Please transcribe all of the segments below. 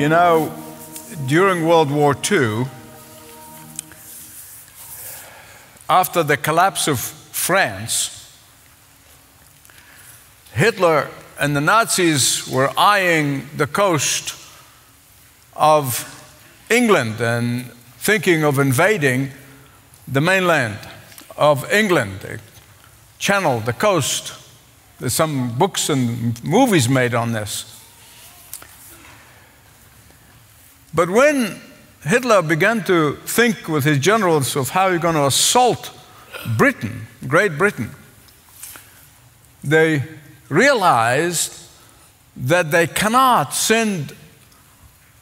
You know, during World War II, after the collapse of France, Hitler and the Nazis were eyeing the coast of England and thinking of invading the mainland of England, the channel, the coast. There's some books and movies made on this. But when Hitler began to think with his generals of how he's going to assault Britain, Great Britain, they realized that they cannot send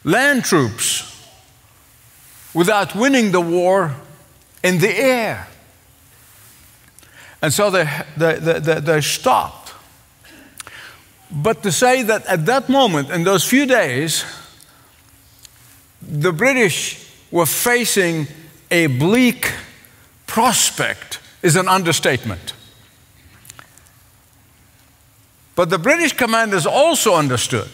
land troops without winning the war in the air. And so they, they, they, they, stopped. But to say that at that moment, in those few days, the British were facing a bleak prospect is an understatement. But the British commanders also understood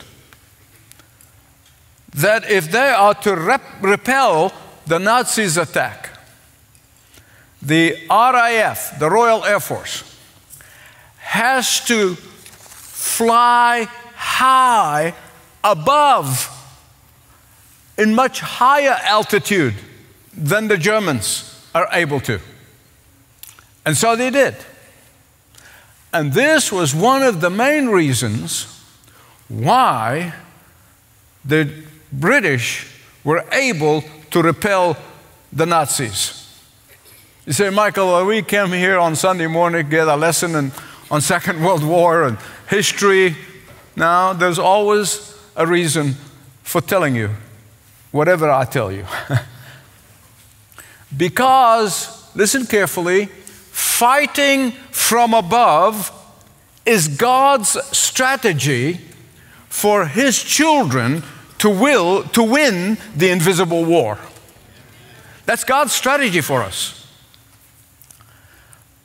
that if they are to rep- repel the Nazis' attack, the RAF, the Royal Air Force, has to fly high above, in much higher altitude than the Germans are able to. And so they did. And this was one of the main reasons why the British were able to repel the Nazis. You say, Michael, well, we came here on Sunday morning, to get a lesson in, on Second World War and history. Now, there's always a reason for telling you whatever I tell you. because, listen carefully, fighting from above is God's strategy for His children to will to win the invisible war. That's God's strategy for us.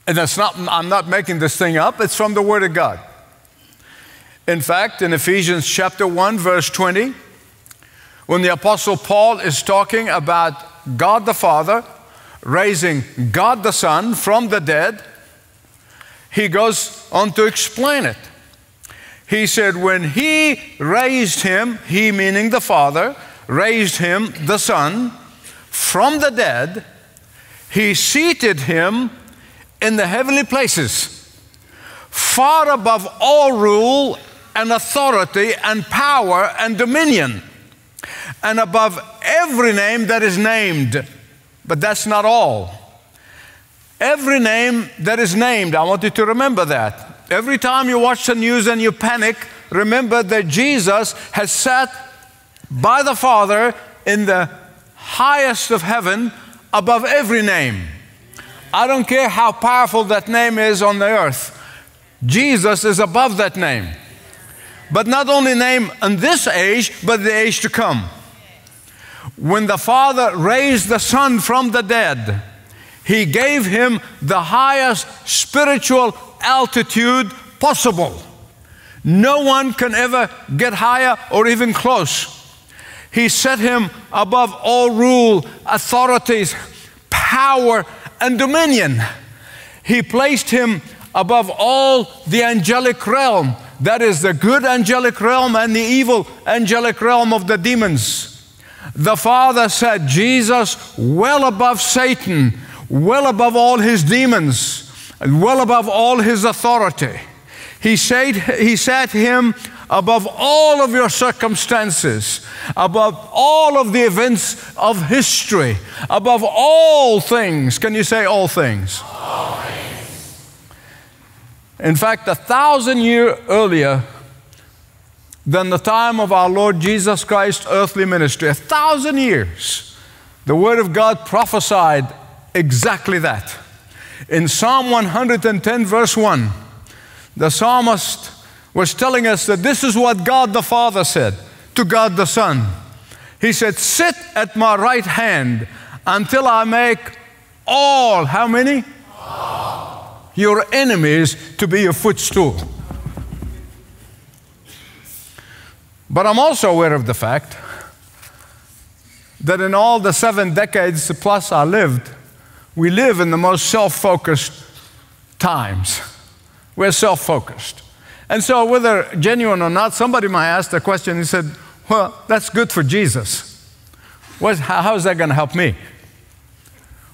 And that's not, I'm not making this thing up, it's from the Word of God. In fact, in Ephesians chapter 1, verse 20, when the Apostle Paul is talking about God the Father raising God the Son from the dead, he goes on to explain it. He said, When he raised him, he meaning the Father, raised him, the Son, from the dead, he seated him in the heavenly places, far above all rule and authority and power and dominion, and above every name that is named. But that's not all. Every name that is named, I want you to remember that. Every time you watch the news and you panic, remember that Jesus has sat by the Father in the highest of heaven above every name. I don't care how powerful that name is on the earth. Jesus is above that name. But not only name in this age, but the age to come. When the Father raised the Son from the dead, He gave him the highest spiritual altitude possible. No one can ever get higher or even close. He set him above all rule, authorities, power, and dominion. He placed him above all the angelic realm, that is, the good angelic realm and the evil angelic realm of the demons. The Father said, Jesus, well above Satan, well above all his demons, and well above all his authority. He said, he set him above all of your circumstances, above all of the events of history, above all things. Can you say all things? All things. In fact, a thousand years earlier than the time of our Lord Jesus Christ's earthly ministry, a thousand years, the Word of God prophesied exactly that. In Psalm 110, verse 1, the psalmist was telling us that this is what God the Father said to God the Son. He said, Sit at my right hand until I make all, how many? All. Your enemies to be your footstool. But I'm also aware of the fact that in all the seven decades plus I lived, we live in the most self focused times. We're self focused. And so, whether genuine or not, somebody might ask the question, he said, Well, that's good for Jesus. What, how is that going to help me?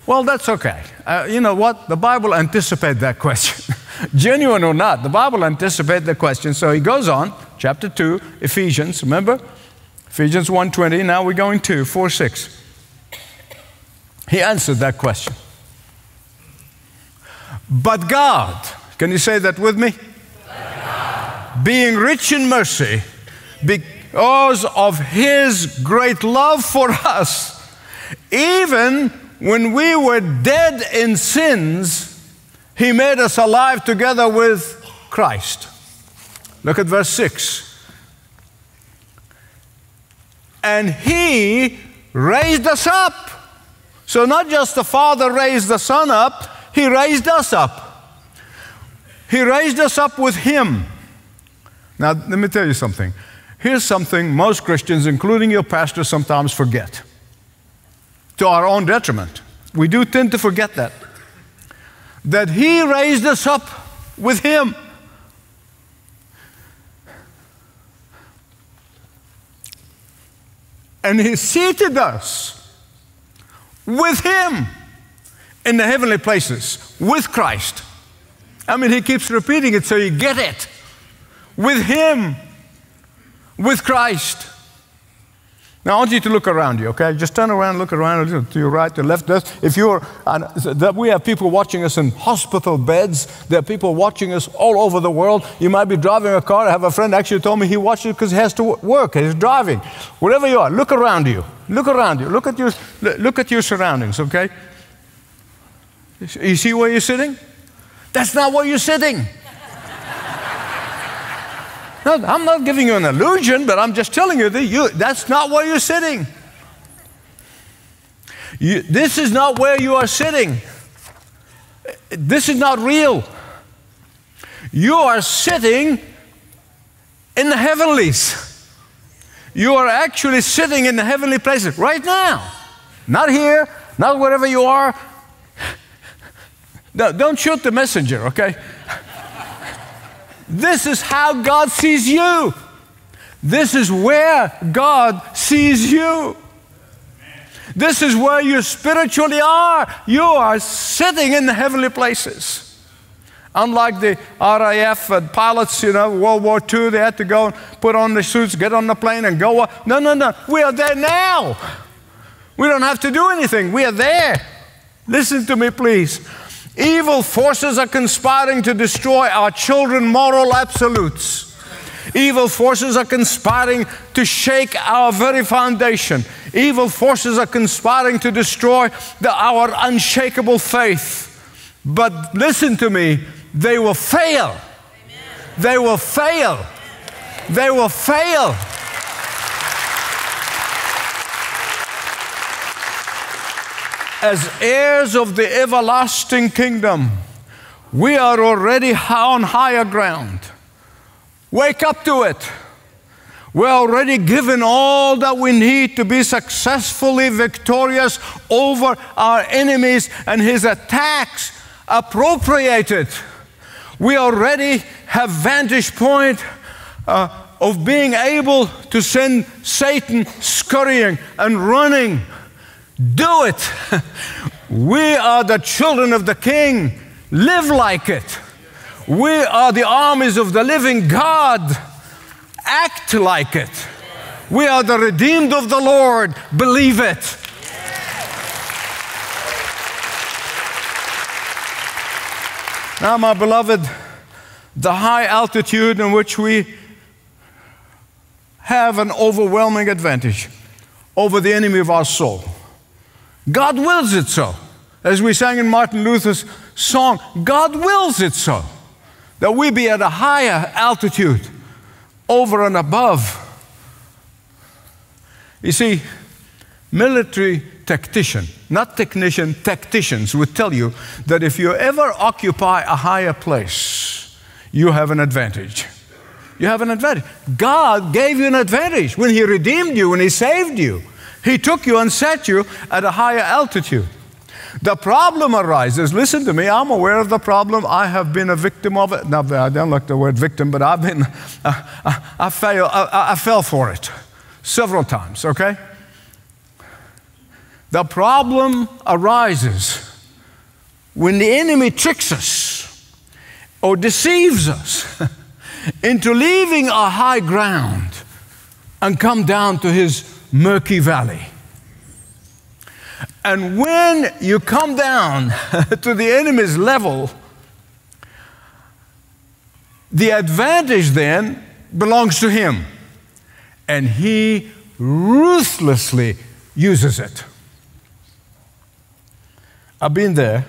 Well, that's okay. Uh, you know what? The Bible anticipates that question. Genuine or not, the Bible anticipates the question. So he goes on, chapter 2, Ephesians, remember? Ephesians 1.20, now we're going to 4, 6. He answered that question. But God, can you say that with me? Being rich in mercy, because of his great love for us, even when we were dead in sins, he made us alive together with Christ. Look at verse 6. And he raised us up. So, not just the Father raised the Son up, he raised us up. He raised us up with him. Now, let me tell you something. Here's something most Christians, including your pastor, sometimes forget to our own detriment. We do tend to forget that. That He raised us up with Him. And He seated us with Him in the heavenly places, with Christ. I mean, He keeps repeating it so you get it. With Him, with Christ. Now, I want you to look around you, okay? Just turn around, look around to your right, to your left. If you're, uh, we have people watching us in hospital beds. There are people watching us all over the world. You might be driving a car. I have a friend actually told me he watches because he has to work. He's driving. Wherever you are, look around you. Look around you. Look at your, look at your surroundings, okay? You see where you're sitting? That's not where you're sitting. No, I'm not giving you an illusion, but I'm just telling you that you, that's not where you're sitting. You, this is not where you are sitting. This is not real. You are sitting in the heavenlies. You are actually sitting in the heavenly places right now. Not here, not wherever you are. No, don't shoot the messenger, okay? This is how God sees you. This is where God sees you. This is where you spiritually are. You are sitting in the heavenly places. Unlike the RAF pilots, you know, World War II, they had to go and put on the suits, get on the plane, and go. No, no, no. We are there now. We don't have to do anything. We are there. Listen to me, please. Evil forces are conspiring to destroy our children moral absolutes. Evil forces are conspiring to shake our very foundation. Evil forces are conspiring to destroy the, our unshakable faith. But listen to me, they will fail. They will fail. They will fail. As heirs of the everlasting kingdom, we are already on higher ground. Wake up to it. We're already given all that we need to be successfully victorious over our enemies and his attacks appropriated. We already have vantage point uh, of being able to send Satan scurrying and running do it. We are the children of the King. Live like it. We are the armies of the living God. Act like it. We are the redeemed of the Lord. Believe it. Now, my beloved, the high altitude in which we have an overwhelming advantage over the enemy of our soul God wills it so. As we sang in Martin Luther's song, God wills it so. That we be at a higher altitude, over and above. You see, military tactician, not technician, tacticians would tell you that if you ever occupy a higher place, you have an advantage. You have an advantage. God gave you an advantage when He redeemed you, when He saved you. He took you and set you at a higher altitude. The problem arises, listen to me, I'm aware of the problem. I have been a victim of it. Now, I don't like the word victim, but I've been, uh, I, I, fail, I, I fell for it several times, okay? The problem arises when the enemy tricks us or deceives us into leaving our high ground and come down to his murky valley. And when you come down to the enemy's level, the advantage then belongs to him. And he ruthlessly uses it. I've been there.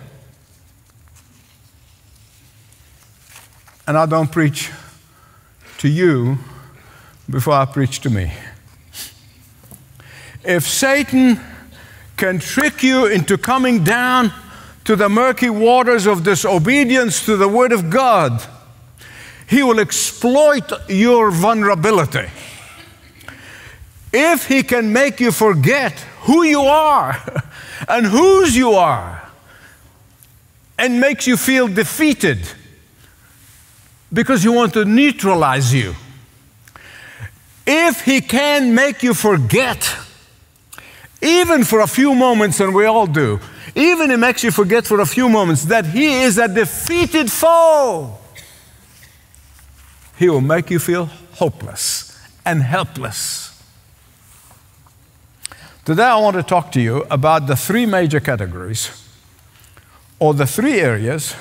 And I don't preach to you before I preach to me. If Satan can trick you into coming down to the murky waters of disobedience to the Word of God, he will exploit your vulnerability. If he can make you forget who you are and whose you are, and makes you feel defeated because he wants to neutralize you. If he can make you forget even for a few moments, and we all do, even it makes you forget for a few moments that He is a defeated foe. He will make you feel hopeless and helpless. Today, I want to talk to you about the three major categories or the three areas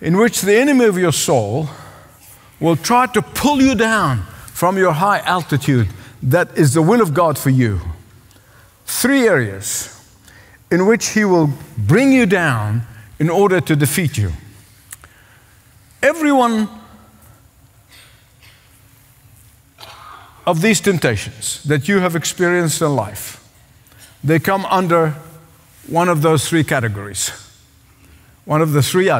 in which the enemy of your soul will try to pull you down from your high altitude that is the will of God for you. Three areas in which He will bring you down in order to defeat you. Everyone of these temptations that you have experienced in life, they come under one of those three categories. One of the three,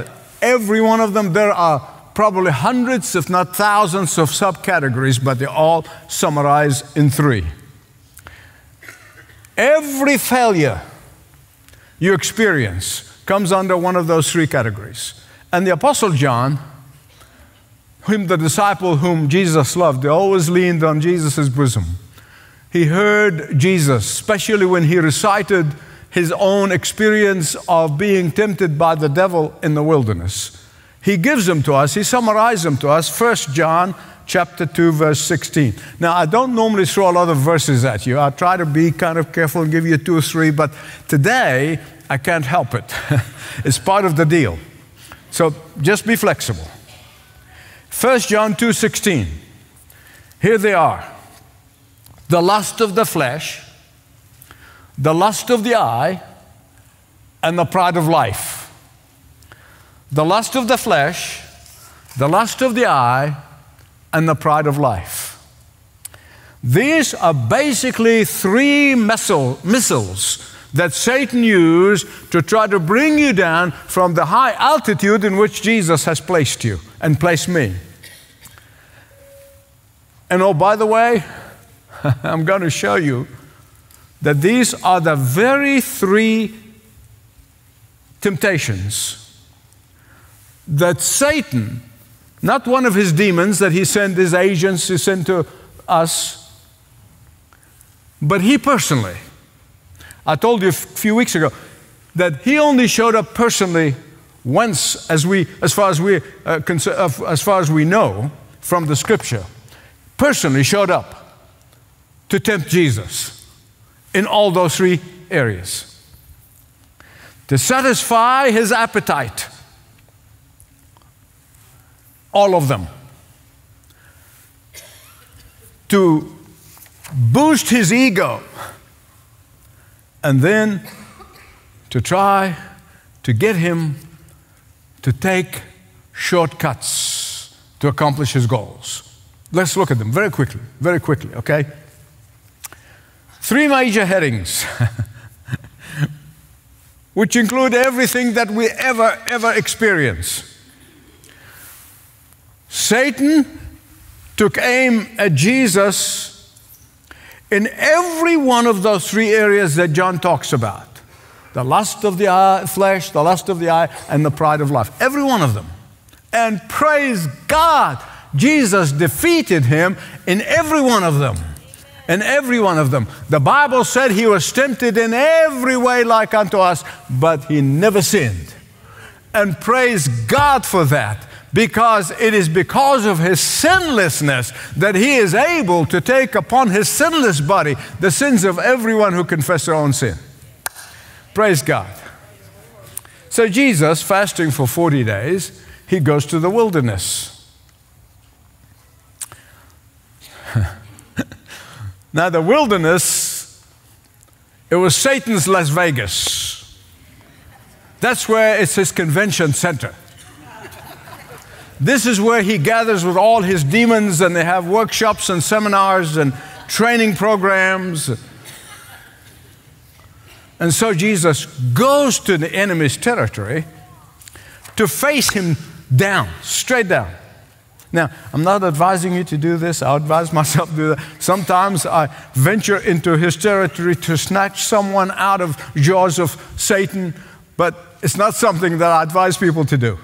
every one of them, there are probably hundreds, if not thousands, of subcategories, but they all summarize in three. Every failure you experience comes under one of those three categories. And the Apostle John, whom the disciple whom Jesus loved, they always leaned on Jesus' bosom. He heard Jesus, especially when he recited his own experience of being tempted by the devil in the wilderness. He gives them to us, he summarizes them to us. First John chapter 2 verse 16. Now I don't normally throw a lot of verses at you. I try to be kind of careful and give you two or three, but today I can't help it. it's part of the deal. So just be flexible. First John 2:16. Here they are. The lust of the flesh, the lust of the eye, and the pride of life the lust of the flesh, the lust of the eye, and the pride of life. These are basically three missile, missiles that Satan used to try to bring you down from the high altitude in which Jesus has placed you and placed me. And oh, by the way, I'm going to show you that these are the very three temptations that Satan, not one of his demons that he sent his agents to send to us, but he personally. I told you a few weeks ago that he only showed up personally once, as, we, as, far as, we, uh, as far as we know from the scripture. Personally showed up to tempt Jesus in all those three areas. To satisfy his appetite all of them. To boost his ego and then to try to get him to take shortcuts to accomplish his goals. Let's look at them very quickly, very quickly, okay? Three major headings, which include everything that we ever, ever experience. Satan took aim at Jesus in every one of those three areas that John talks about the lust of the eye, flesh, the lust of the eye, and the pride of life. Every one of them. And praise God, Jesus defeated him in every one of them. In every one of them. The Bible said he was tempted in every way like unto us, but he never sinned. And praise God for that because it is because of his sinlessness that he is able to take upon his sinless body the sins of everyone who confess their own sin. Praise God. So, Jesus, fasting for 40 days, he goes to the wilderness. now, the wilderness, it was Satan's Las Vegas. That's where it's his convention center. This is where he gathers with all his demons, and they have workshops and seminars and training programs. And so Jesus goes to the enemy's territory to face him down, straight down. Now, I'm not advising you to do this. I advise myself to do that. Sometimes I venture into his territory to snatch someone out of jaws of Satan, but it's not something that I advise people to do.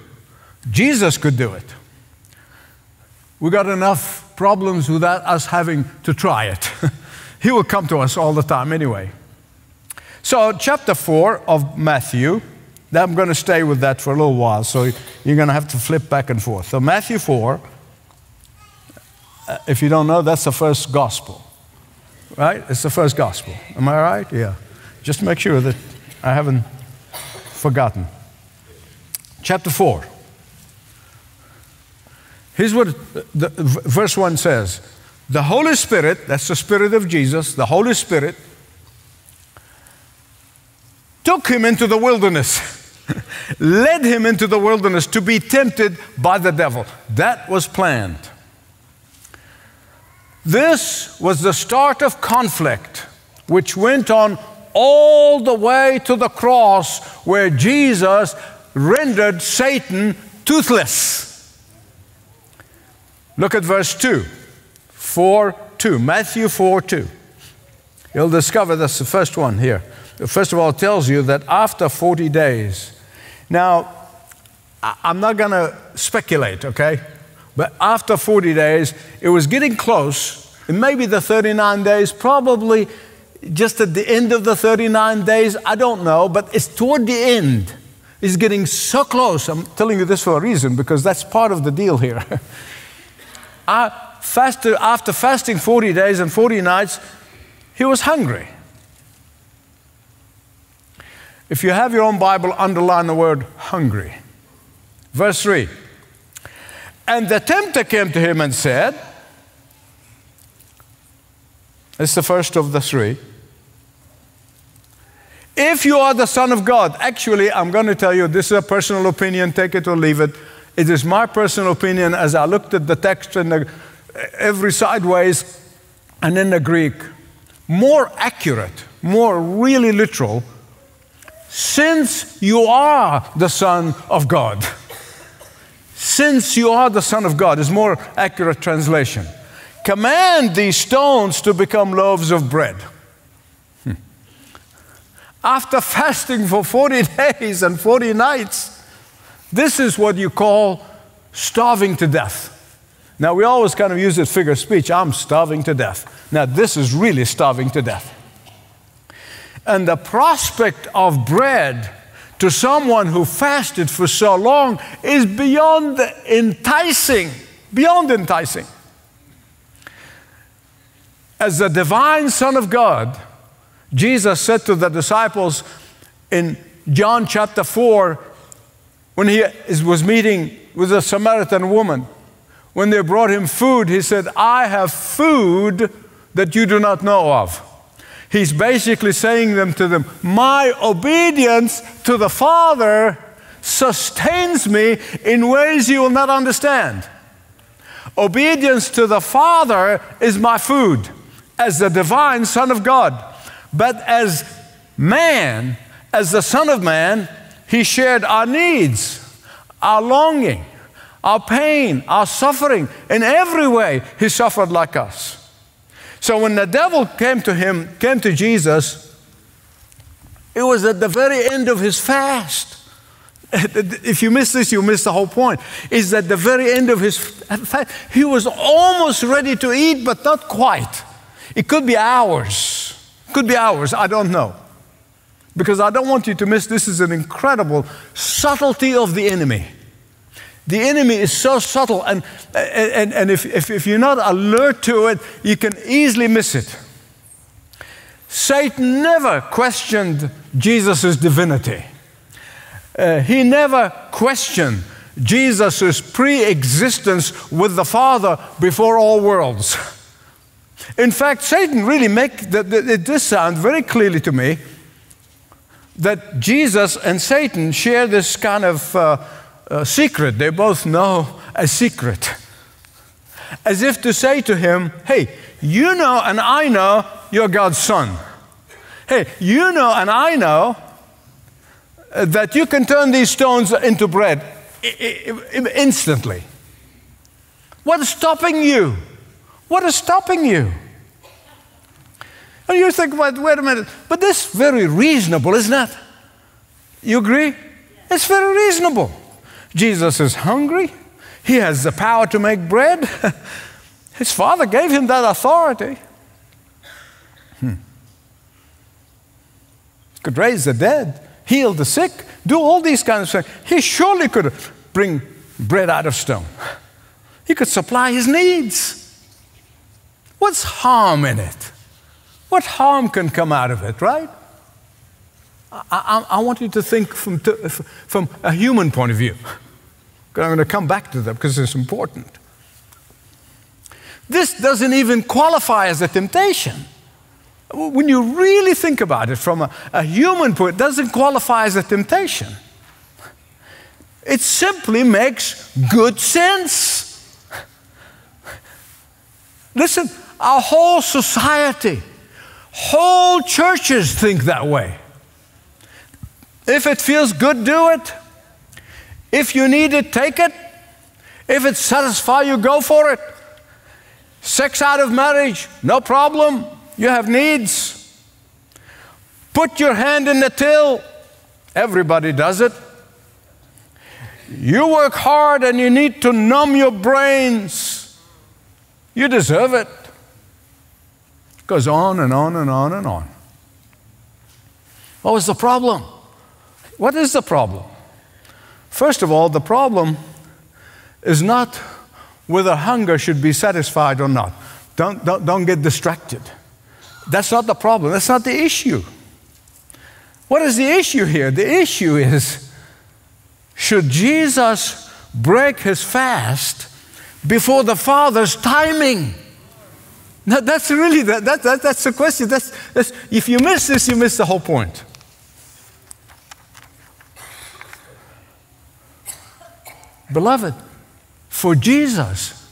Jesus could do it. We got enough problems without us having to try it. he will come to us all the time anyway. So, chapter 4 of Matthew, I'm going to stay with that for a little while, so you're going to have to flip back and forth. So, Matthew 4, uh, if you don't know, that's the first gospel, right? It's the first gospel. Am I right? Yeah. Just make sure that I haven't forgotten. Chapter 4. Here's what the, verse 1 says The Holy Spirit, that's the Spirit of Jesus, the Holy Spirit, took him into the wilderness, led him into the wilderness to be tempted by the devil. That was planned. This was the start of conflict, which went on all the way to the cross, where Jesus rendered Satan toothless. Look at verse 2. 4 2. Matthew 4 2. You'll discover that's the first one here. First of all, it tells you that after 40 days, now, I'm not going to speculate, okay? But after 40 days, it was getting close. It may be the 39 days, probably just at the end of the 39 days. I don't know, but it's toward the end. It's getting so close. I'm telling you this for a reason because that's part of the deal here. I fasted, after fasting 40 days and 40 nights, he was hungry. If you have your own Bible, underline the word hungry. Verse 3 And the tempter came to him and said, It's the first of the three. If you are the Son of God, actually, I'm going to tell you this is a personal opinion, take it or leave it. It is my personal opinion as I looked at the text in the, every sideways and in the Greek, more accurate, more really literal, since you are the Son of God. Since you are the Son of God is more accurate translation. Command these stones to become loaves of bread. Hmm. After fasting for 40 days and 40 nights, this is what you call starving to death. Now, we always kind of use this figure of speech I'm starving to death. Now, this is really starving to death. And the prospect of bread to someone who fasted for so long is beyond enticing, beyond enticing. As the divine Son of God, Jesus said to the disciples in John chapter 4, when he was meeting with a Samaritan woman, when they brought him food, he said, I have food that you do not know of. He's basically saying them to them, My obedience to the Father sustains me in ways you will not understand. Obedience to the Father is my food as the divine Son of God. But as man, as the Son of Man, he shared our needs, our longing, our pain, our suffering. In every way, He suffered like us. So when the devil came to him, came to Jesus, it was at the very end of his fast. If you miss this, you miss the whole point. Is at the very end of his fast, he was almost ready to eat, but not quite. It could be hours. Could be hours. I don't know. Because I don't want you to miss this is an incredible subtlety of the enemy. The enemy is so subtle, and, and, and if, if, if you're not alert to it, you can easily miss it. Satan never questioned Jesus' divinity. Uh, he never questioned Jesus' pre existence with the Father before all worlds. In fact, Satan really the, this sound very clearly to me that Jesus and Satan share this kind of uh, uh, secret. They both know a secret. As if to say to him, hey, you know and I know you're God's son. Hey, you know and I know that you can turn these stones into bread instantly. What is stopping you? What is stopping you? And you think, wait, wait a minute, but this is very reasonable, isn't it? You agree? It's very reasonable. Jesus is hungry. He has the power to make bread. His father gave him that authority. Hmm. Could raise the dead, heal the sick, do all these kinds of things. He surely could bring bread out of stone. He could supply his needs. What's harm in it? What harm can come out of it, right? I, I, I want you to think from, from a human point of view. I'm going to come back to that because it's important. This doesn't even qualify as a temptation. When you really think about it from a, a human point, it doesn't qualify as a temptation. It simply makes good sense. Listen, our whole society, whole churches think that way. If it feels good, do it. If you need it, take it. If it satisfies you, go for it. Sex out of marriage, no problem. You have needs. Put your hand in the till. Everybody does it. You work hard and you need to numb your brains. You deserve it. Goes on and on and on and on. What was the problem? What is the problem? First of all, the problem is not whether hunger should be satisfied or not. Don't, don't, don't get distracted. That's not the problem. That's not the issue. What is the issue here? The issue is should Jesus break his fast before the Father's timing? Now, that's really that, that, that, that's the question. That's, that's, if you miss this, you miss the whole point. Beloved, for Jesus,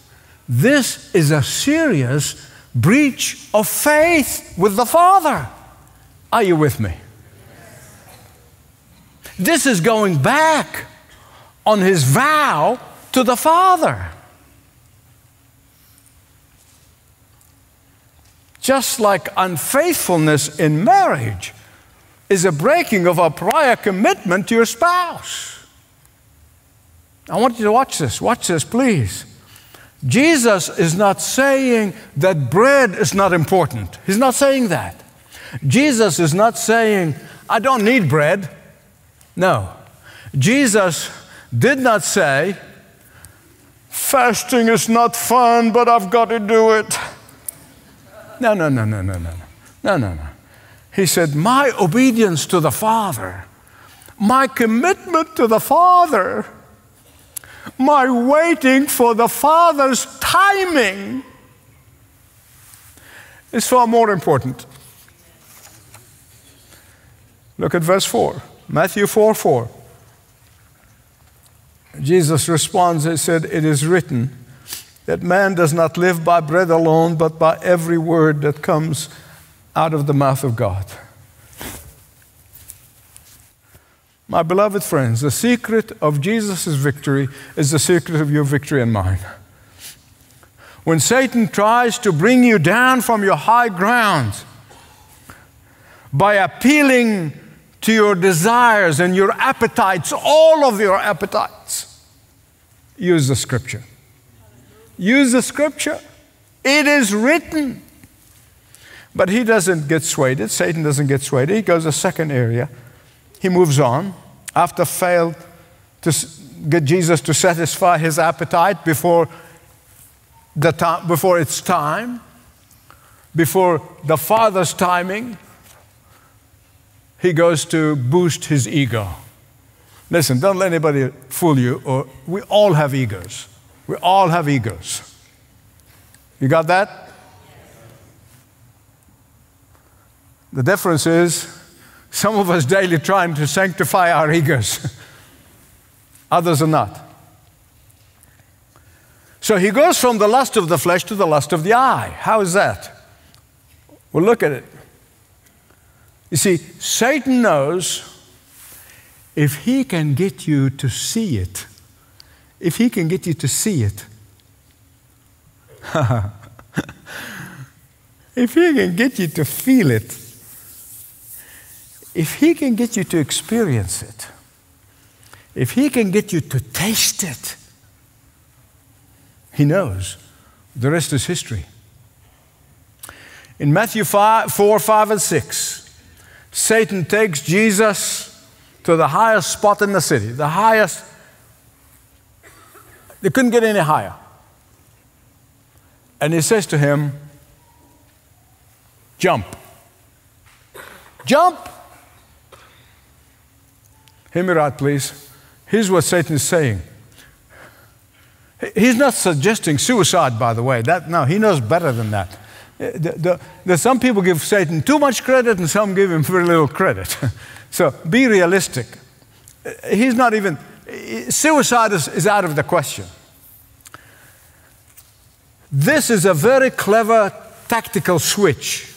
this is a serious breach of faith with the Father. Are you with me? This is going back on his vow to the Father. Just like unfaithfulness in marriage is a breaking of a prior commitment to your spouse. I want you to watch this. Watch this, please. Jesus is not saying that bread is not important. He's not saying that. Jesus is not saying, I don't need bread. No. Jesus did not say, fasting is not fun, but I've got to do it. No, no, no, no, no, no. No, no, no. He said, My obedience to the Father, my commitment to the Father my waiting for the Father's timing is far more important. Look at verse 4, Matthew 4 4. Jesus responds, He said, It is written that man does not live by bread alone, but by every word that comes out of the mouth of God. My beloved friends, the secret of Jesus' victory is the secret of your victory and mine. When Satan tries to bring you down from your high ground by appealing to your desires and your appetites, all of your appetites, use the scripture. Use the scripture. It is written. But he doesn't get swayed. Satan doesn't get swayed. He goes a second area. He moves on after failed to get Jesus to satisfy his appetite before, the time, before its time, before the Father's timing. He goes to boost his ego. Listen, don't let anybody fool you. Or we all have egos. We all have egos. You got that? The difference is some of us daily trying to sanctify our egos, others are not. So he goes from the lust of the flesh to the lust of the eye. How is that? Well, look at it. You see, Satan knows if he can get you to see it, if he can get you to see it, if he can get you to feel it, if he can get you to experience it, if he can get you to taste it, he knows. The rest is history. In Matthew 5, 4, 5, and 6, Satan takes Jesus to the highest spot in the city, the highest. They couldn't get any higher. And he says to him, Jump. Jump. Hear me right, please. Here's what Satan is saying. He's not suggesting suicide, by the way. That, no, he knows better than that. The, the, the, some people give Satan too much credit and some give him very little credit. so be realistic. He's not even, suicide is, is out of the question. This is a very clever tactical switch.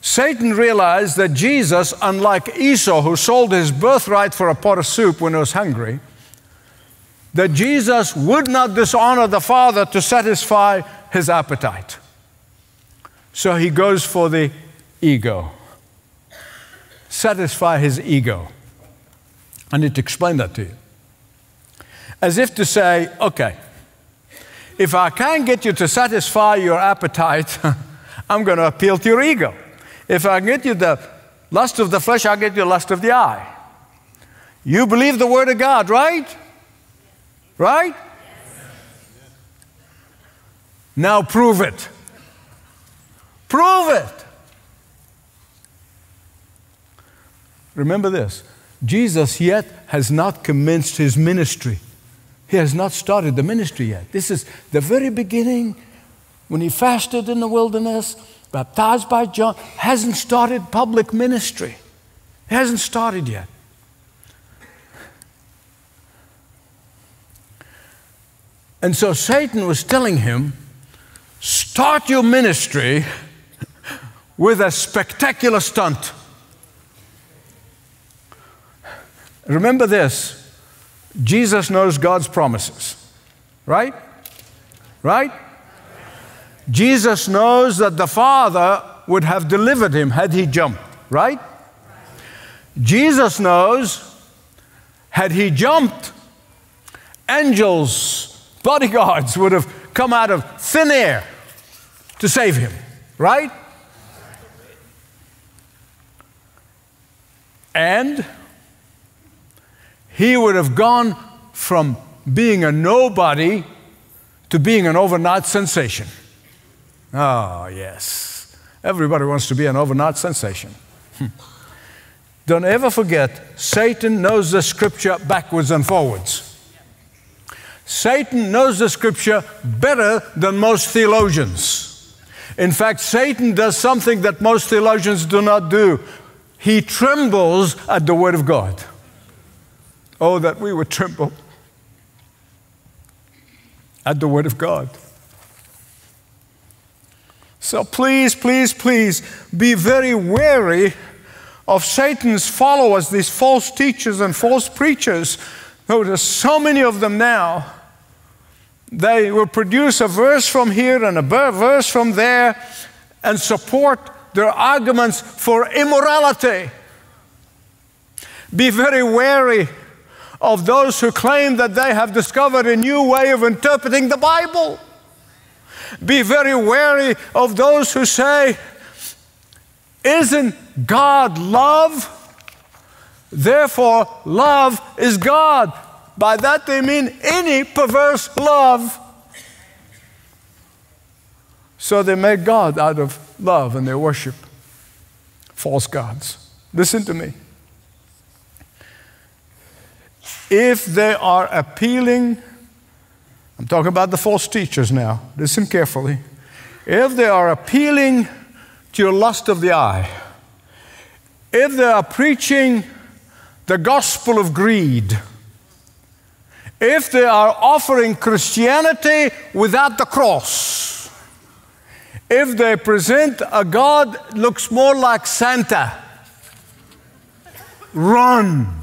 Satan realized that Jesus, unlike Esau, who sold his birthright for a pot of soup when he was hungry, that Jesus would not dishonor the Father to satisfy his appetite. So he goes for the ego. Satisfy his ego. I need to explain that to you. As if to say, okay, if I can't get you to satisfy your appetite, I'm going to appeal to your ego. If I get you the lust of the flesh, I'll get you the lust of the eye. You believe the word of God, right? Right? Now prove it. Prove it. Remember this Jesus yet has not commenced his ministry. He has not started the ministry yet. This is the very beginning when he fasted in the wilderness baptized by John, hasn't started public ministry. He hasn't started yet. And so Satan was telling him, start your ministry with a spectacular stunt. Remember this Jesus knows God's promises, right? Right? Jesus knows that the Father would have delivered him had he jumped, right? Jesus knows had he jumped, angels, bodyguards would have come out of thin air to save him, right? And he would have gone from being a nobody to being an overnight sensation. Oh, yes. Everybody wants to be an overnight sensation. Hmm. Don't ever forget, Satan knows the scripture backwards and forwards. Satan knows the scripture better than most theologians. In fact, Satan does something that most theologians do not do. He trembles at the word of God. Oh, that we would tremble at the word of God. So please, please, please be very wary of Satan's followers, these false teachers and false preachers. Oh, there's so many of them now. They will produce a verse from here and a verse from there and support their arguments for immorality. Be very wary of those who claim that they have discovered a new way of interpreting the Bible. Be very wary of those who say, Isn't God love? Therefore, love is God. By that they mean any perverse love. So they make God out of love and they worship false gods. Listen to me. If they are appealing, I'm talking about the false teachers now, listen carefully. If they are appealing to your lust of the eye, if they are preaching the gospel of greed, if they are offering Christianity without the cross, if they present a God looks more like Santa, run.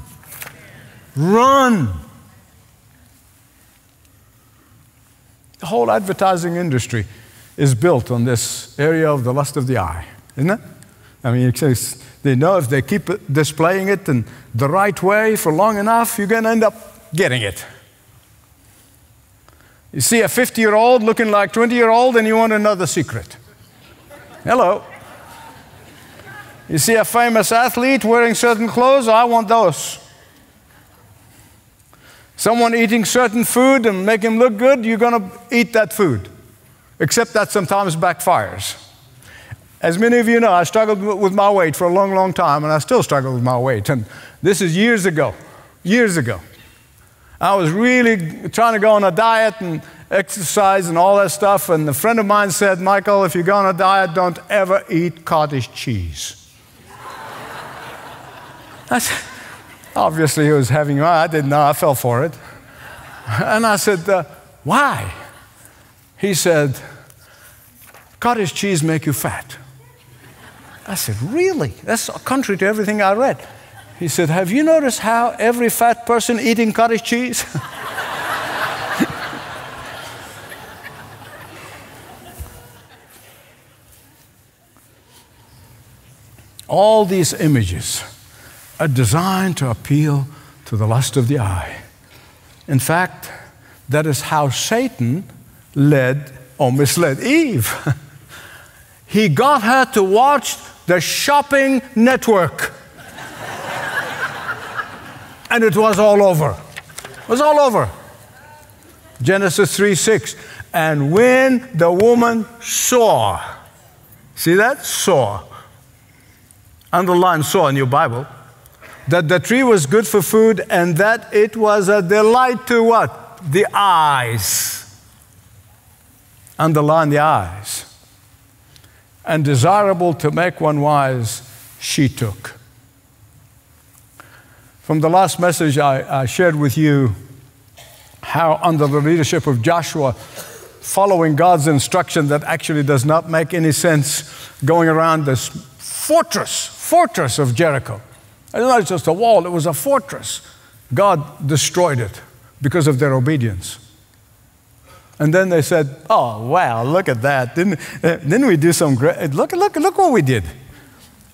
Run. The whole advertising industry is built on this area of the lust of the eye, isn't it? I mean, they know if they keep displaying it in the right way for long enough, you're going to end up getting it. You see a 50 year old looking like 20 year old and you want another secret. Hello. You see a famous athlete wearing certain clothes, I want those. Someone eating certain food and make him look good, you're going to eat that food. Except that sometimes backfires. As many of you know, I struggled with my weight for a long, long time, and I still struggle with my weight. And this is years ago. Years ago. I was really trying to go on a diet and exercise and all that stuff. And a friend of mine said, Michael, if you go on a diet, don't ever eat cottage cheese. I said, Obviously, he was having, I didn't know, I fell for it. And I said, uh, Why? He said, Cottage cheese make you fat. I said, Really? That's contrary to everything I read. He said, Have you noticed how every fat person eating cottage cheese? All these images are designed to appeal to the lust of the eye. In fact, that is how Satan led or misled Eve. he got her to watch the shopping network. and it was all over. It was all over. Genesis 3 6. And when the woman saw, see that? Saw. Underline saw in your Bible that the tree was good for food and that it was a delight to what? The eyes. Underline the eyes. And desirable to make one wise, she took. From the last message I, I shared with you, how under the leadership of Joshua, following God's instruction that actually does not make any sense, going around this fortress, fortress of Jericho it's not just a wall, it was a fortress. God destroyed it because of their obedience. And then they said, Oh, wow, look at that. Didn't, uh, didn't we do some great? Look, look, look what we did.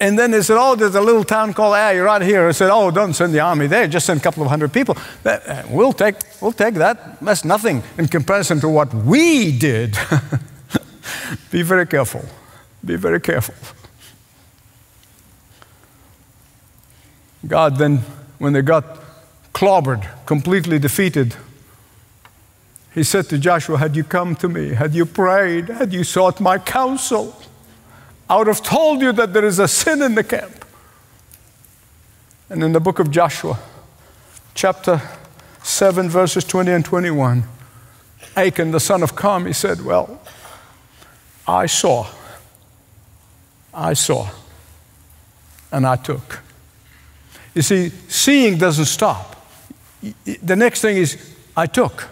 And then they said, Oh, there's a little town called Ah, you're right here. I said, Oh, don't send the army there, just send a couple of hundred people. Uh, we'll take, we'll take that. That's nothing in comparison to what we did. Be very careful. Be very careful. God then, when they got clobbered, completely defeated, he said to Joshua, Had you come to me, had you prayed, had you sought my counsel, I would have told you that there is a sin in the camp. And in the book of Joshua, chapter 7, verses 20 and 21, Achan, the son of Carmi, said, Well, I saw, I saw, and I took. You see, seeing doesn't stop. The next thing is, I took.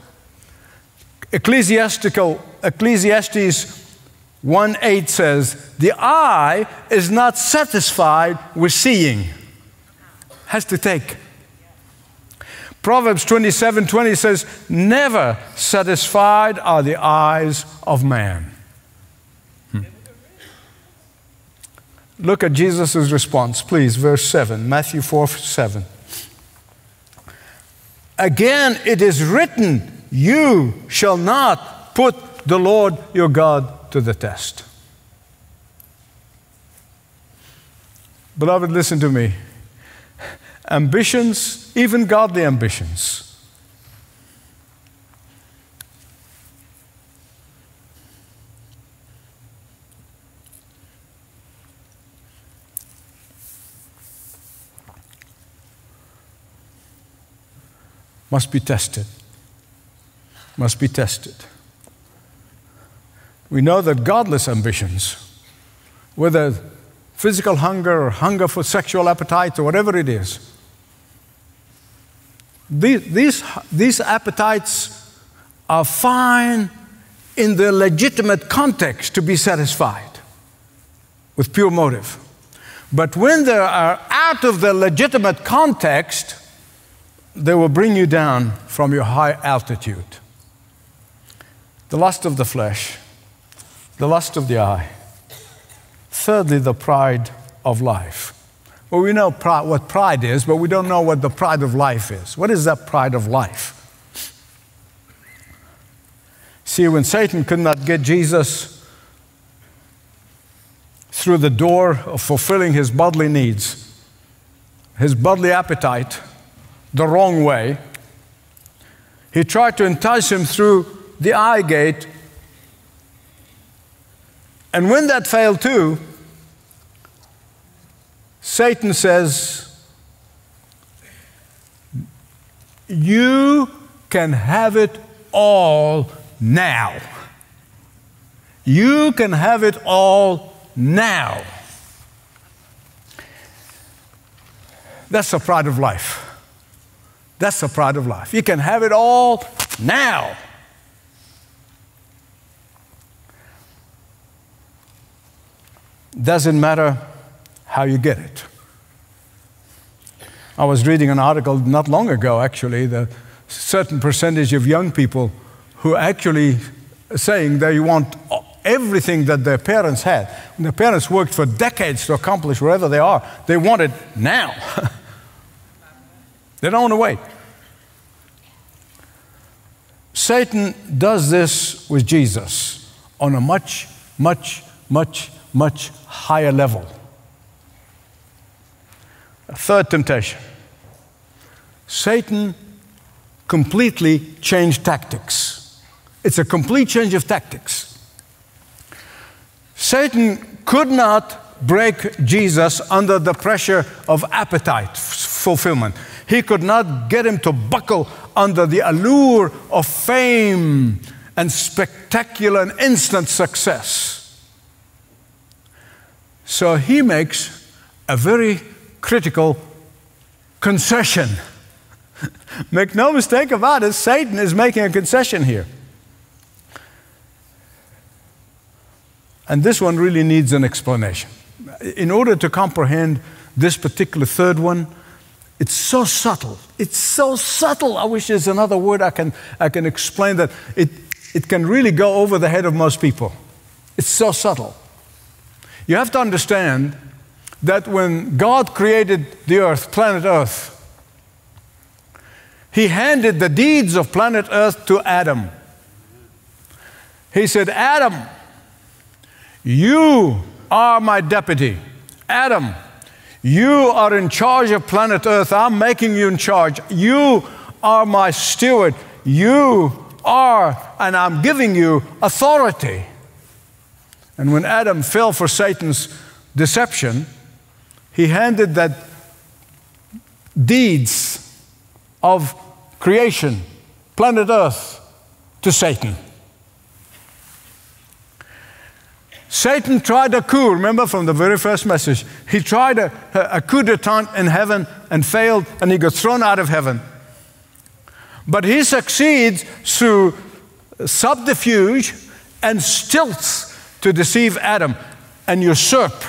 Ecclesiastical, Ecclesiastes 1 8 says, The eye is not satisfied with seeing, has to take. Proverbs 27 20 says, Never satisfied are the eyes of man. Look at Jesus' response, please, verse 7, Matthew 4 7. Again, it is written, You shall not put the Lord your God to the test. Beloved, listen to me ambitions, even godly ambitions. Must be tested. Must be tested. We know that godless ambitions, whether physical hunger or hunger for sexual appetite or whatever it is, these, these, these appetites are fine in the legitimate context to be satisfied with pure motive. But when they are out of the legitimate context, they will bring you down from your high altitude. The lust of the flesh, the lust of the eye. Thirdly, the pride of life. Well, we know what pride is, but we don't know what the pride of life is. What is that pride of life? See, when Satan could not get Jesus through the door of fulfilling his bodily needs, his bodily appetite, the wrong way, he tried to entice him through the eye gate. And when that failed too, Satan says, You can have it all now. You can have it all now. That's the pride of life. That's the pride of life. You can have it all now. Doesn't matter how you get it. I was reading an article not long ago, actually, the certain percentage of young people who are actually saying they want everything that their parents had. When their parents worked for decades to accomplish wherever they are, they want it now. they don't want to wait. Satan does this with Jesus on a much, much, much, much higher level. Third temptation Satan completely changed tactics. It's a complete change of tactics. Satan could not break Jesus under the pressure of appetite fulfillment. He could not get him to buckle under the allure of fame and spectacular and instant success. So he makes a very critical concession. Make no mistake about it, Satan is making a concession here. And this one really needs an explanation. In order to comprehend this particular third one, it's so subtle. It's so subtle. I wish there's another word I can, I can explain that. It, it can really go over the head of most people. It's so subtle. You have to understand that when God created the earth, planet Earth, He handed the deeds of planet Earth to Adam. He said, Adam, you are my deputy. Adam, you are in charge of planet Earth. I'm making you in charge. You are my steward. You are, and I'm giving you authority. And when Adam fell for Satan's deception, he handed that deeds of creation, planet Earth, to Satan. Satan tried a coup, remember from the very first message. He tried a, a coup d'etat in heaven and failed, and he got thrown out of heaven. But he succeeds through subterfuge and stilts to deceive Adam and usurp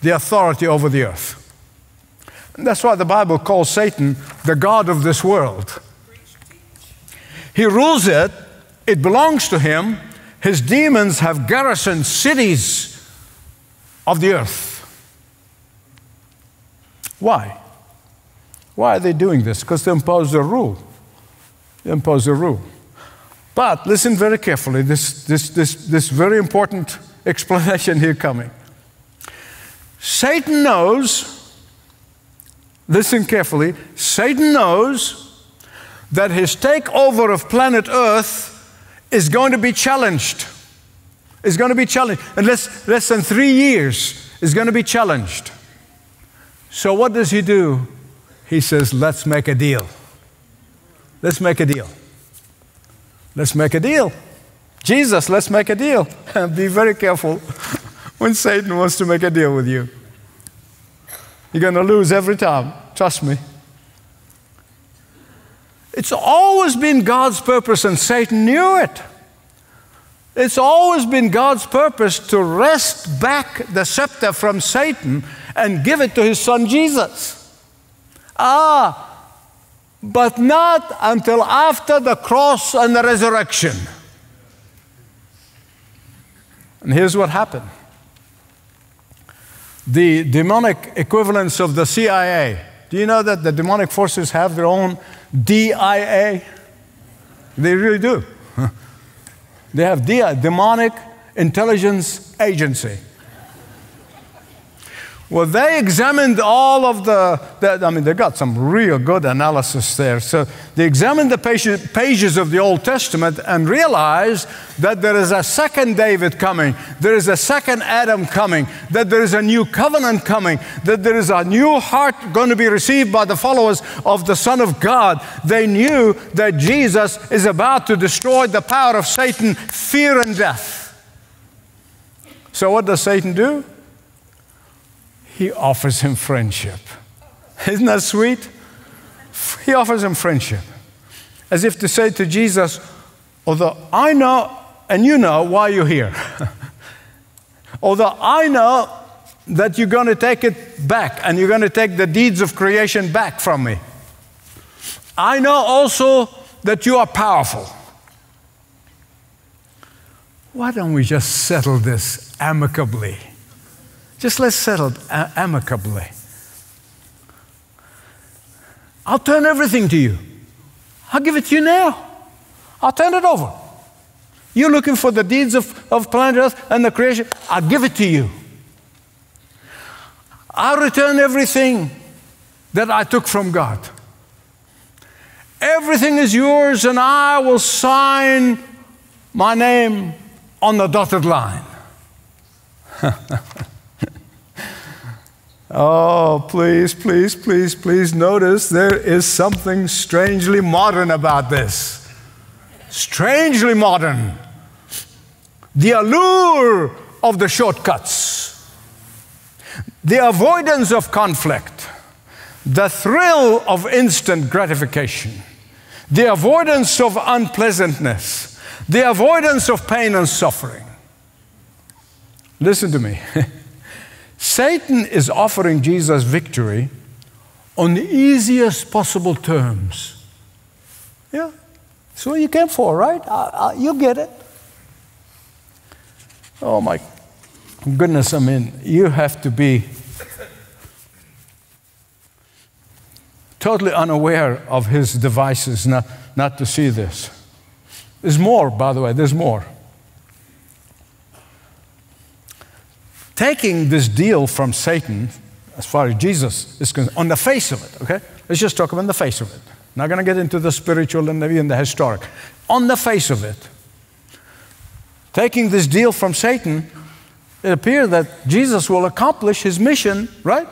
the authority over the earth. And that's why the Bible calls Satan the God of this world. He rules it, it belongs to him. His demons have garrisoned cities of the earth. Why? Why are they doing this? Because they impose a rule. They impose a rule. But listen very carefully, this, this, this, this very important explanation here coming. Satan knows, listen carefully, Satan knows that his takeover of planet Earth is going to be challenged. Is going to be challenged. In less, less than three years, is going to be challenged. So what does he do? He says, let's make a deal. Let's make a deal. Let's make a deal. Jesus, let's make a deal. And be very careful when Satan wants to make a deal with you. You're going to lose every time. Trust me. It's always been God's purpose, and Satan knew it. It's always been God's purpose to wrest back the scepter from Satan and give it to his son Jesus. Ah, but not until after the cross and the resurrection. And here's what happened the demonic equivalents of the CIA. Do you know that the demonic forces have their own DIA? They really do. They have DIA, Demonic Intelligence Agency. Well, they examined all of the, the, I mean, they got some real good analysis there. So they examined the pages of the Old Testament and realized that there is a second David coming, there is a second Adam coming, that there is a new covenant coming, that there is a new heart going to be received by the followers of the Son of God. They knew that Jesus is about to destroy the power of Satan, fear, and death. So, what does Satan do? He offers him friendship. Isn't that sweet? He offers him friendship. As if to say to Jesus, although I know and you know why you're here, although I know that you're going to take it back and you're going to take the deeds of creation back from me, I know also that you are powerful. Why don't we just settle this amicably? Just let's settle uh, amicably. I'll turn everything to you. I'll give it to you now. I'll turn it over. You're looking for the deeds of, of planet Earth and the creation. I'll give it to you. I'll return everything that I took from God. Everything is yours, and I will sign my name on the dotted line. Oh, please, please, please, please notice there is something strangely modern about this. Strangely modern. The allure of the shortcuts, the avoidance of conflict, the thrill of instant gratification, the avoidance of unpleasantness, the avoidance of pain and suffering. Listen to me. Satan is offering Jesus victory on the easiest possible terms. Yeah, that's what you came for, right? I, I, you get it. Oh my goodness, I mean, you have to be totally unaware of his devices not, not to see this. There's more, by the way, there's more. Taking this deal from Satan, as far as Jesus is concerned, on the face of it, okay? Let's just talk about the face of it. Not going to get into the spiritual and the, and the historic. On the face of it, taking this deal from Satan, it appears that Jesus will accomplish his mission, right?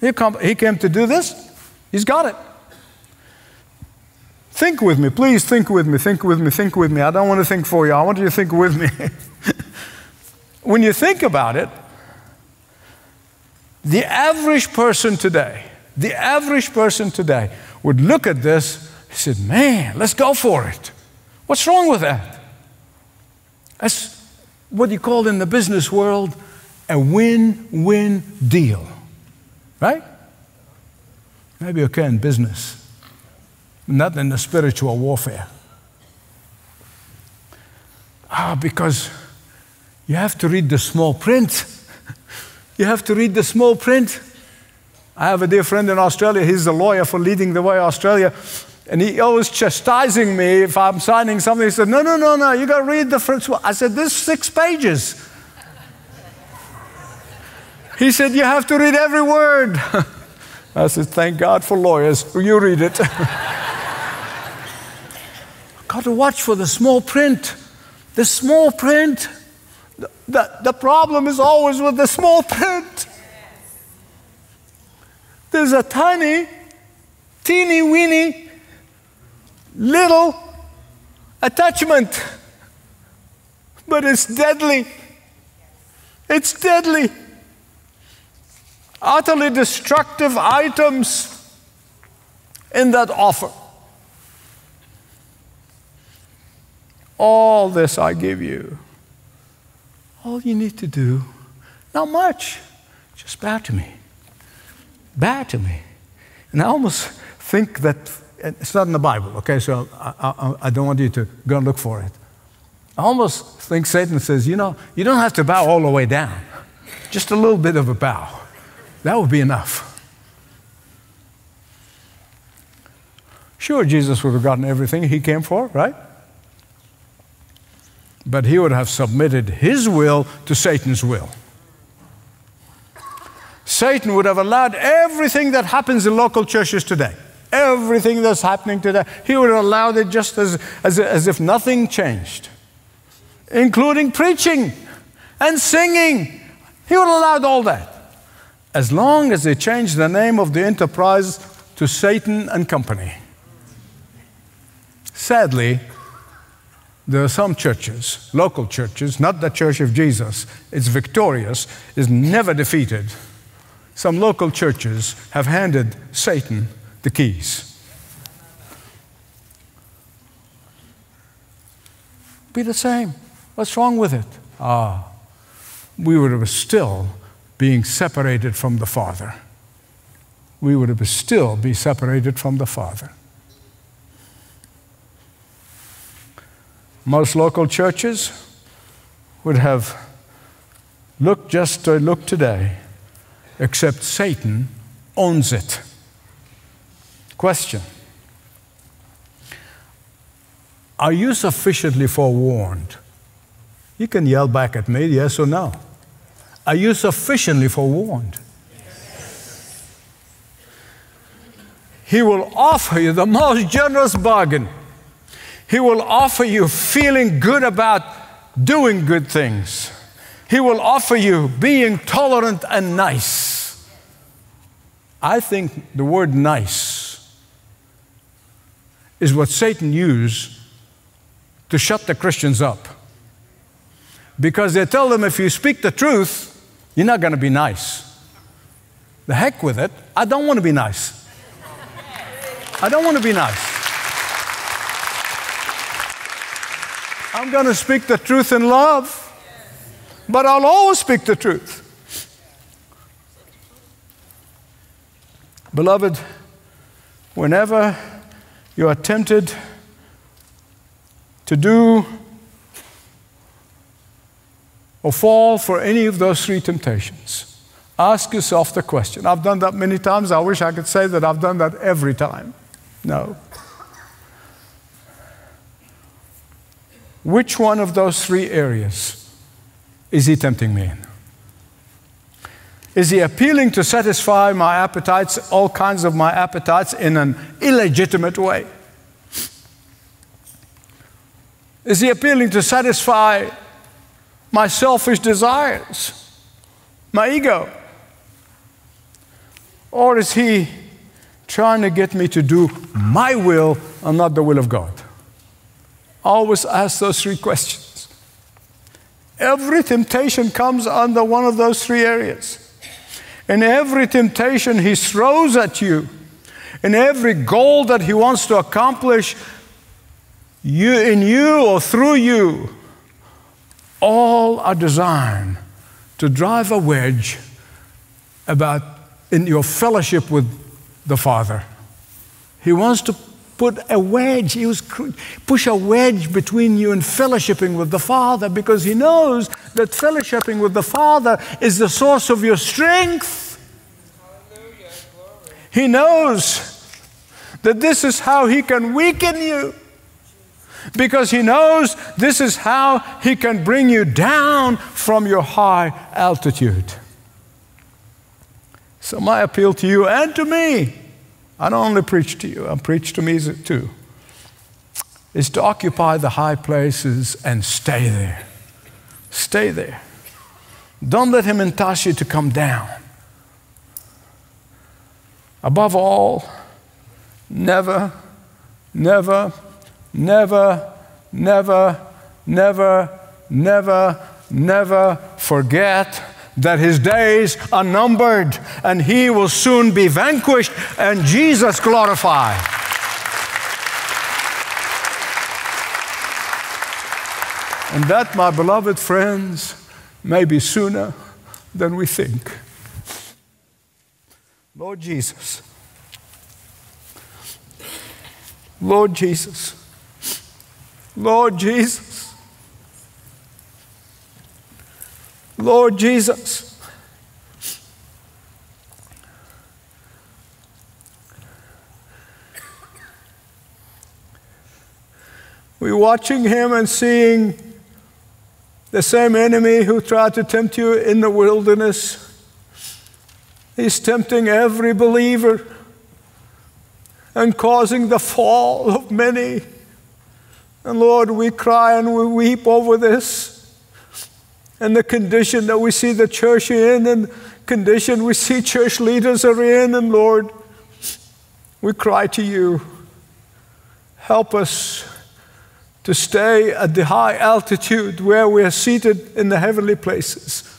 He, he came to do this, he's got it. Think with me, please think with me, think with me, think with me. I don't want to think for you, I want you to think with me. when you think about it, the average person today, the average person today would look at this and said, Man, let's go for it. What's wrong with that? That's what you call in the business world a win win deal, right? Maybe okay in business, not in the spiritual warfare. Ah, because you have to read the small print. You have to read the small print. I have a dear friend in Australia. He's a lawyer for Leading the Way Australia. And he always chastising me if I'm signing something. He said, No, no, no, no, you got to read the first one. I said, This is six pages. he said, You have to read every word. I said, Thank God for lawyers. You read it. got to watch for the small print. The small print. The, the, problem is always with the small print. There's a tiny, teeny weeny, little attachment, but it's deadly. It's deadly. Utterly destructive items in that offer. All this I give you. All you need to do, not much, just bow to me. Bow to me. And I almost think that it's not in the Bible, okay, so I, I, I don't want you to go and look for it. I almost think Satan says, you know, you don't have to bow all the way down, just a little bit of a bow. That would be enough. Sure, Jesus would have gotten everything he came for, right? But he would have submitted his will to Satan's will. Satan would have allowed everything that happens in local churches today, everything that's happening today, he would have allowed it just as, as, as if nothing changed, including preaching and singing. He would have allowed all that. As long as they changed the name of the enterprise to Satan and Company. Sadly, there are some churches, local churches, not the Church of Jesus, it's victorious, is never defeated some local churches have handed Satan the keys. Be the same. What's wrong with it? Ah, we would have still being separated from the Father. We would have still be separated from the Father. Most local churches would have looked just as look today except Satan owns it. Question Are you sufficiently forewarned? You can yell back at me, yes or no. Are you sufficiently forewarned? He will offer you the most generous bargain. He will offer you feeling good about doing good things. He will offer you being tolerant and nice. I think the word nice is what Satan used to shut the Christians up. Because they tell them if you speak the truth, you're not going to be nice. The heck with it. I don't want to be nice. I don't want to be nice. I'm going to speak the truth in love but I'll always speak the truth. Beloved, whenever you are tempted to do or fall for any of those three temptations, ask yourself the question. I've done that many times. I wish I could say that I've done that every time. No. Which one of those three areas is he tempting me in? Is he appealing to satisfy my appetites, all kinds of my appetites, in an illegitimate way? Is he appealing to satisfy my selfish desires, my ego? Or is he trying to get me to do my will and not the will of God? Always ask those three questions. Every temptation comes under one of those three areas. And every temptation he throws at you, and every goal that he wants to accomplish you, in you or through you, all are designed to drive a wedge about in your fellowship with the Father. He wants to put a wedge, he was push a wedge between you and fellowshipping with the Father because he knows that fellowshipping with the Father is the source of your strength. He knows that this is how he can weaken you because he knows this is how he can bring you down from your high altitude. So, my appeal to you and to me, I don't only preach to you, I preach to me too, is to occupy the high places and stay there. Stay there. Don't let him entice you to come down. Above all, never, never, never, never, never, never, never forget that his days are numbered and he will soon be vanquished and Jesus glorified. And that, my beloved friends, may be sooner than we think. Lord Jesus. Lord Jesus. Lord Jesus. Lord Jesus. We're watching him and seeing the same enemy who tried to tempt you in the wilderness He's tempting every believer and causing the fall of many. And Lord, we cry and we weep over this and the condition that we see the church in and condition we see church leaders are in. And Lord, we cry to you, help us to stay at the high altitude where we are seated in the heavenly places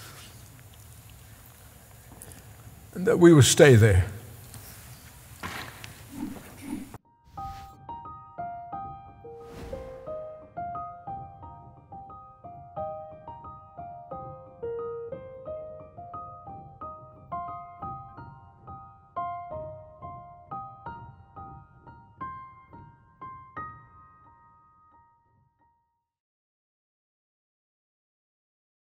and that we will stay there.